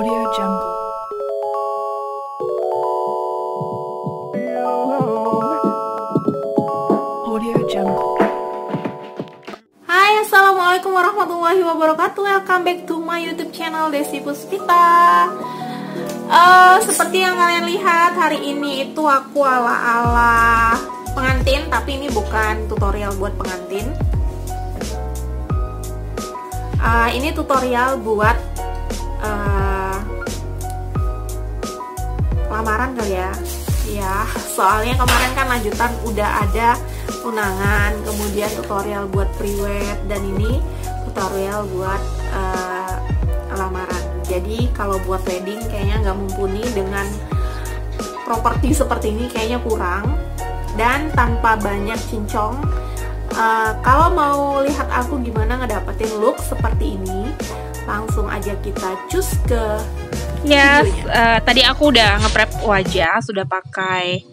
Audio Jungle. Hai assalamualaikum warahmatullahi wabarakatuh. Welcome back to my youtube channel Desi Puspita. Eh, Seperti yang kalian lihat hari ini itu aku ala-ala pengantin Tapi ini bukan tutorial buat pengantin. Eh, Ini tutorial buat eh, lamaran kali ya? Ya soalnya kemarin kan lanjutan udah ada undangan kemudian tutorial buat priwet dan ini tutorial buat eh, lamaran. Jadi kalau buat wedding kayaknya nggak mumpuni dengan properti seperti ini kayaknya kurang. Dan tanpa banyak cincong eh, kalau mau lihat aku gimana ngedapetin look seperti ini langsung aja kita cus ke Yes, eh, tadi aku udah ngeprep wajah, sudah pakai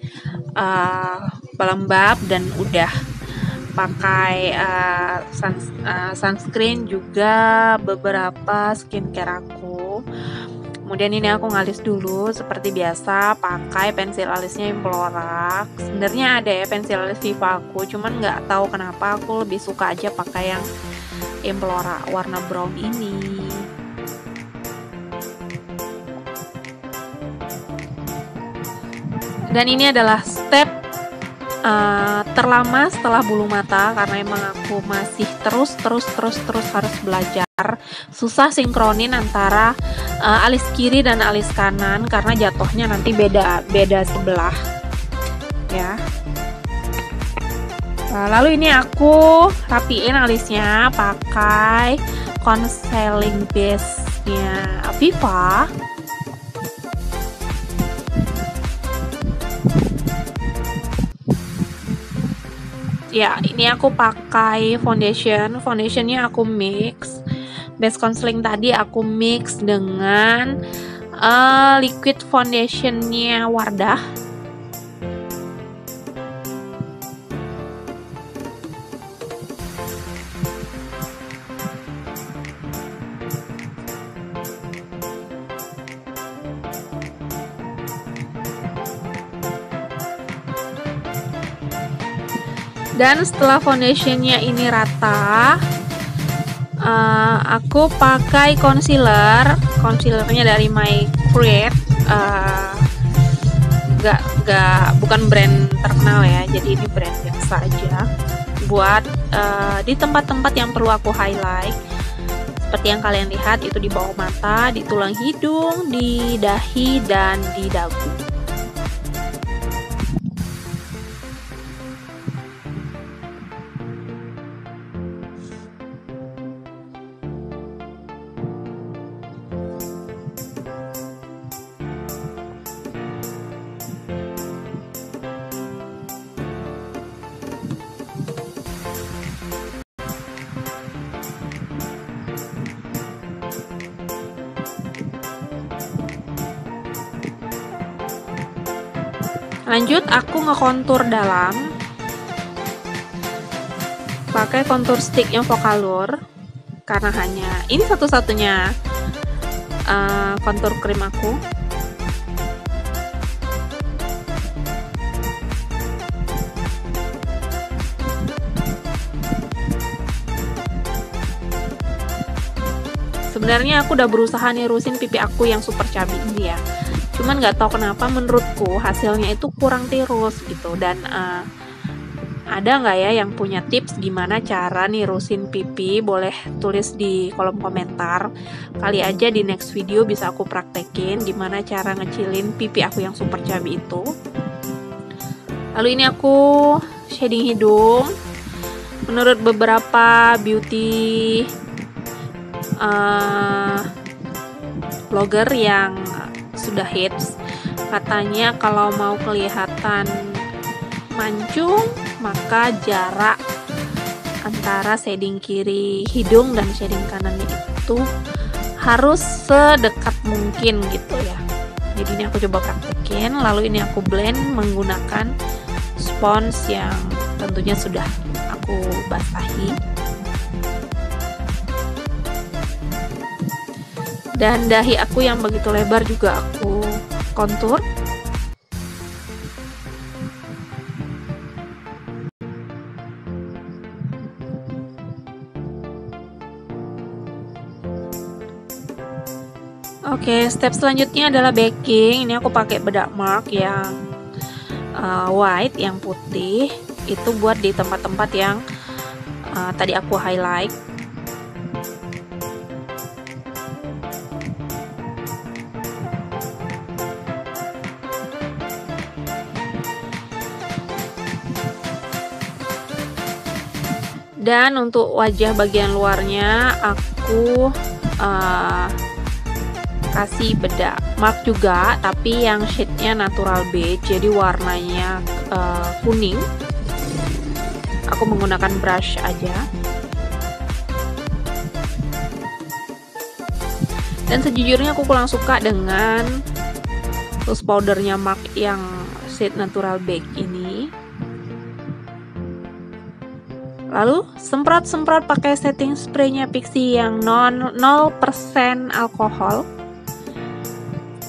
eh, pelembab dan udah pakai eh, suns- eh, sunscreen juga beberapa skincare aku. Kemudian ini aku ngalis dulu seperti biasa pakai pensil alisnya Implora. Sebenarnya ada ya pensil alis Viva aku, cuman nggak tahu kenapa aku lebih suka aja pakai yang Implora warna brown ini. Dan ini adalah step uh, terlama setelah bulu mata karena emang aku masih terus terus terus terus harus belajar. Susah sinkronin antara uh, alis kiri dan alis kanan karena jatuhnya nanti beda beda sebelah. Ya. Nah, lalu ini aku rapiin alisnya pakai concealing base-nya Aviva. Ya, ini aku pakai foundation. Foundationnya aku mix. Base concealing tadi aku mix dengan eh, liquid foundationnya Wardah. Dan setelah foundationnya ini rata, eh, aku pakai concealer. Concealernya dari My Create. eh, gak, bukan brand terkenal ya, jadi ini brand biasa aja. Buat eh, di tempat-tempat yang perlu aku highlight. Seperti yang kalian lihat itu di bawah mata, di tulang hidung, di dahi, dan di dagu. Lanjut aku ngekontur dalam. Pakai kontur stick yang Vocalour karena hanya ini satu-satunya uh, kontur krim aku. Sebenarnya aku udah berusaha nirusin pipi aku yang super cabi ini ya cuman nggak tahu kenapa menurutku hasilnya itu kurang tirus gitu. Dan uh, ada nggak ya yang punya tips gimana cara nirusin pipi? Boleh tulis di kolom komentar. Kali aja di next video bisa aku praktekin gimana cara ngecilin pipi aku yang super cabi itu. Lalu ini aku shading hidung. Menurut beberapa beauty uh, blogger yang sudah hits. Katanya kalau mau kelihatan mancung maka jarak antara shading kiri hidung dan shading kanan itu harus sedekat mungkin gitu ya. Jadi ini aku coba praktekin lalu ini aku blend menggunakan spons yang tentunya sudah aku basahi dan dahi aku yang begitu lebar juga aku kontur Oke, step selanjutnya adalah baking. Ini aku pakai bedak mark yang uh, white, yang putih. Itu buat di tempat-tempat yang uh, tadi aku highlight. Dan untuk wajah bagian luarnya aku uh, kasih bedak mark juga tapi yang shade-nya natural beige jadi warnanya uh, kuning. Aku menggunakan brush aja. Dan sejujurnya aku kurang suka dengan loose powdernya mark yang shade natural beige ini lalu semprot-semprot pakai setting spraynya Pixi yang non 0% alkohol.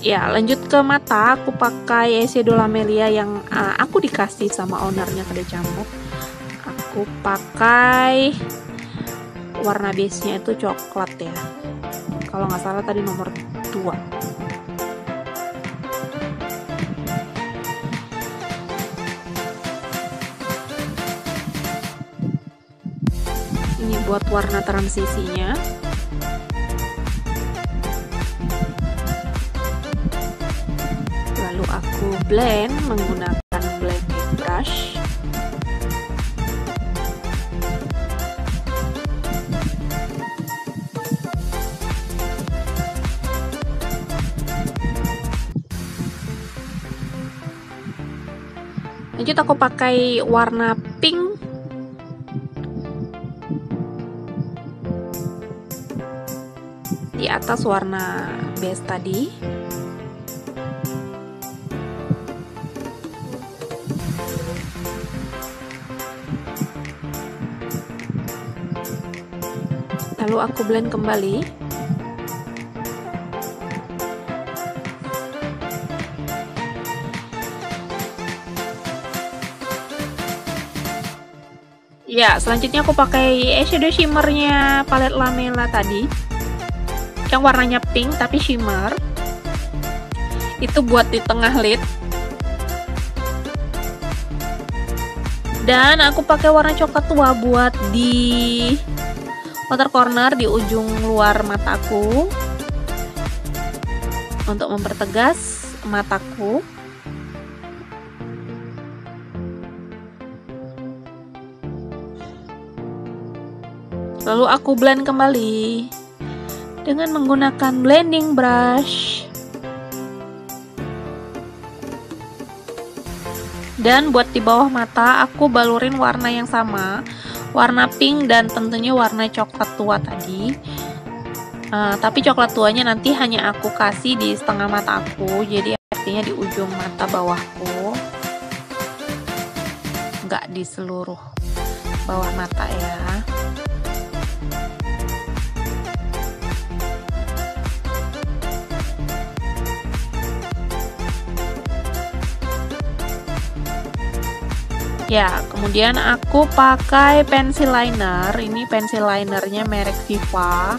Ya lanjut ke mata. Aku pakai eyeshadow lamelia yang uh, aku dikasih sama ownernya kedai camuk aku pakai warna base nya itu coklat ya. Kalau nggak salah tadi nomor 2 buat warna transisinya. Aku blend menggunakan blending brush. Lanjut aku pakai warna pink atas warna base tadi. Lalu aku blend kembali. Ya selanjutnya aku pakai eyeshadow shimmernya palet lamela tadi yang warnanya pink tapi shimmer itu buat di tengah lid. Dan aku pakai warna coklat tua buat di outer corner di ujung luar mataku untuk mempertegas mataku. Lalu aku blend kembali dengan menggunakan blending brush. Dan buat di bawah mata aku balurin warna yang sama. Warna pink dan tentunya warna coklat tua tadi. Uh, tapi coklat tuanya nanti hanya aku kasih di setengah mata aku jadi artinya di ujung mata bawahku. Nggak di seluruh bawah mata ya Ya, kemudian aku pakai pensil liner. Ini pensil linernya merek Viva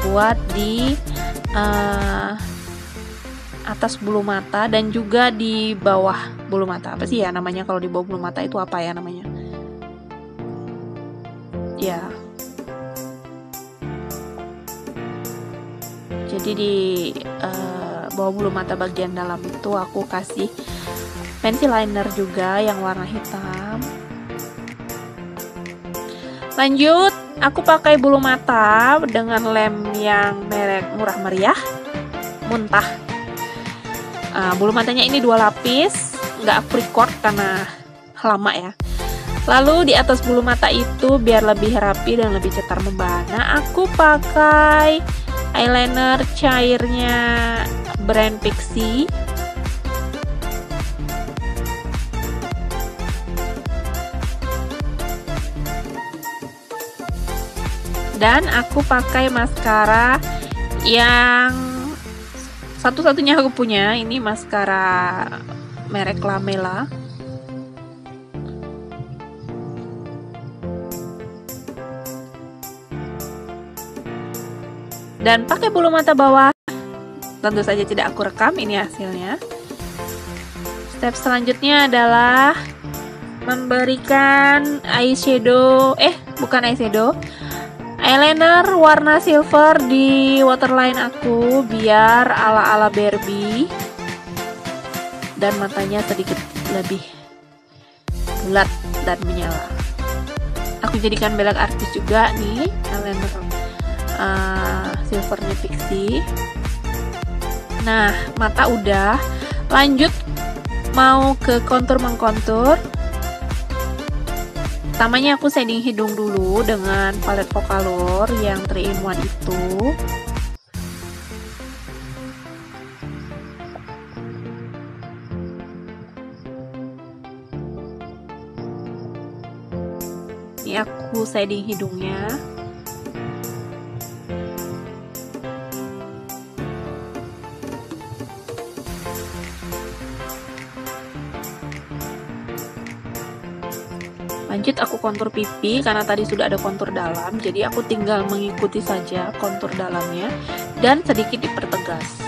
buat di uh, atas bulu mata dan juga di bawah bulu mata. Apa sih ya namanya kalau di bawah bulu mata itu apa ya namanya? Ya. Jadi di uh, bawah bulu mata bagian dalam itu aku kasih pensil liner juga yang warna hitam. Lanjut aku pakai bulu mata dengan lem yang merek murah meriah muntah. Uh, bulu matanya ini dua lapis nggak aku record karena lama ya. Lalu di atas bulu mata itu biar lebih rapi dan lebih cetar membana, aku pakai eyeliner cairnya brand Pixie dan aku pakai maskara yang satu-satunya aku punya. Ini maskara merek Lamela. Dan pakai bulu mata bawah. Tentu saja tidak aku rekam ini hasilnya. Step selanjutnya adalah memberikan eyeshadow eh bukan eyeshadow eyeliner warna silver di waterline aku biar ala-ala Barbie. Dan matanya sedikit lebih bulat dan menyala. Aku jadikan belak artis juga nih eyeliner uh, silvernya pixie. Nah mata udah. Lanjut mau ke kontur mengkontur Pertamanya aku shading hidung dulu dengan palet Vocalor yang 3 in 1 itu. Ini aku shading hidungnya. Lanjut aku kontur pipi karena tadi sudah ada kontur dalam. Jadi aku tinggal mengikuti saja kontur dalamnya dan sedikit dipertegas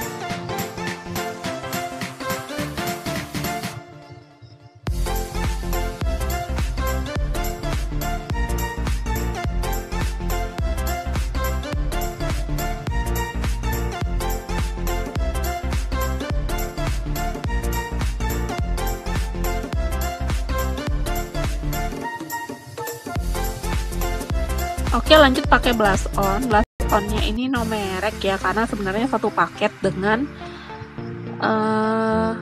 lanjut pakai blush on. Blush onnya ini no merek ya Karena sebenarnya satu paket dengan uh,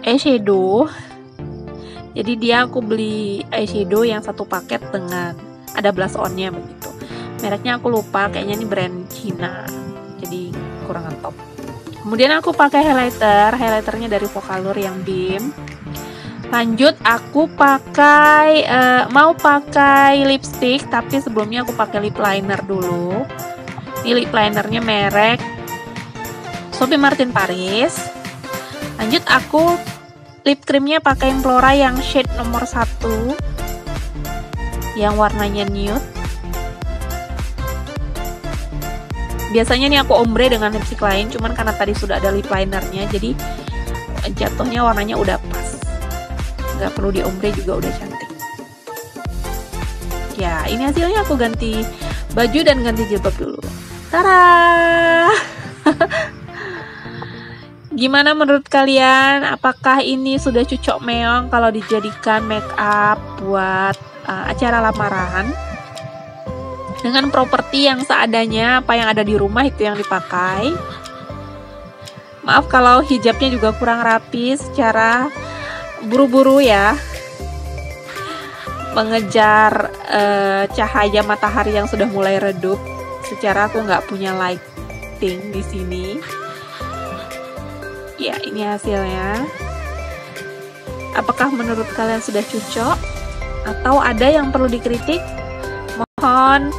Eyeshadow. Jadi dia aku beli eyeshadow yang satu paket dengan Ada blush onnya begitu. Mereknya aku lupa Kayaknya ini brand Cina Jadi kurang top Kemudian aku pakai highlighter. Highlighternya dari Vocalur yang beam lanjut aku pakai uh, mau pakai lipstick tapi sebelumnya aku pakai lip liner dulu. Ini lip linernya merek Sophie Martin Paris. Lanjut aku lip creamnya pakai Implora yang shade nomor 1 yang warnanya nude. Biasanya nih aku ombre dengan lipstick lain cuman karena tadi sudah ada lip linernya jadi jatuhnya warnanya udah pas nggak perlu di ombre juga udah cantik ya ini hasilnya aku ganti baju dan ganti jilbab dulu Tara Gimana menurut kalian? Apakah ini sudah cocok meong kalau dijadikan make up buat uh, acara lamaran? Dengan properti yang seadanya, apa yang ada di rumah itu yang dipakai. Maaf kalau hijabnya juga kurang rapi secara buru-buru ya. Mengejar uh, cahaya matahari yang sudah mulai redup. Secara aku nggak punya lighting di sini. Ya ini hasilnya. Apakah menurut kalian sudah cocok atau ada yang perlu dikritik? Mohon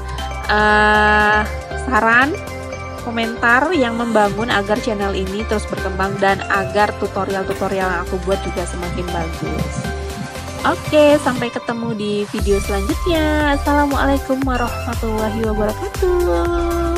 uh, saran komentar yang membangun agar channel ini terus berkembang dan agar tutorial-tutorial yang aku buat juga semakin bagus. Oke, sampai ketemu di video selanjutnya. Assalamualaikum warahmatullahi wabarakatuh.